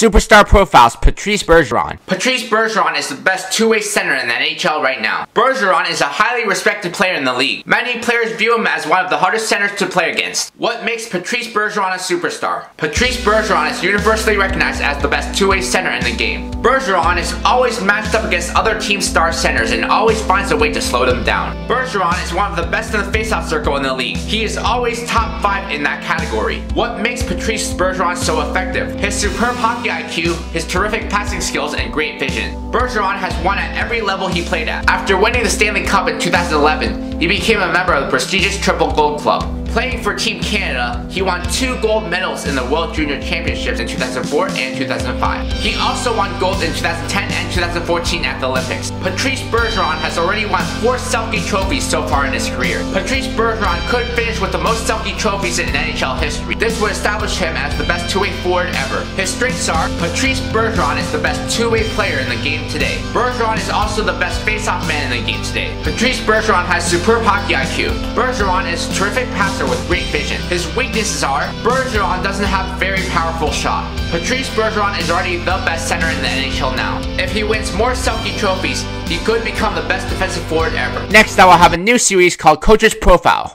Superstar Profiles Patrice Bergeron. Patrice Bergeron is the best two-way center in the NHL right now. Bergeron is a highly respected player in the league. Many players view him as one of the hardest centers to play against. What makes Patrice Bergeron a superstar? Patrice Bergeron is universally recognized as the best two-way center in the game. Bergeron is always matched up against other team star centers and always finds a way to slow them down. Bergeron is one of the best in the faceoff circle in the league. He is always top 5 in that category. What makes Patrice Bergeron so effective? His superb hockey IQ, his terrific passing skills, and great vision. Bergeron has won at every level he played at. After winning the Stanley Cup in 2011, he became a member of the prestigious Triple Gold Club. Playing for Team Canada, he won two gold medals in the World Junior Championships in 2004 and 2005. He also won gold in 2010 and 2014 at the Olympics. Patrice Bergeron has already won four Selke trophies so far in his career. Patrice Bergeron could finish with the most Selke trophies in NHL history. This would establish him as the best two-way forward ever. His strengths are, Patrice Bergeron is the best two-way player in the game today. Bergeron is also the best face-off man in the game today. Patrice Bergeron has superb hockey IQ. Bergeron is terrific passer with great vision. His weaknesses are, Bergeron doesn't have very powerful shot. Patrice Bergeron is already the best center in the NHL now. If he wins more Selke trophies, he could become the best defensive forward ever. Next, I will have a new series called Coach's Profile.